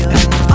your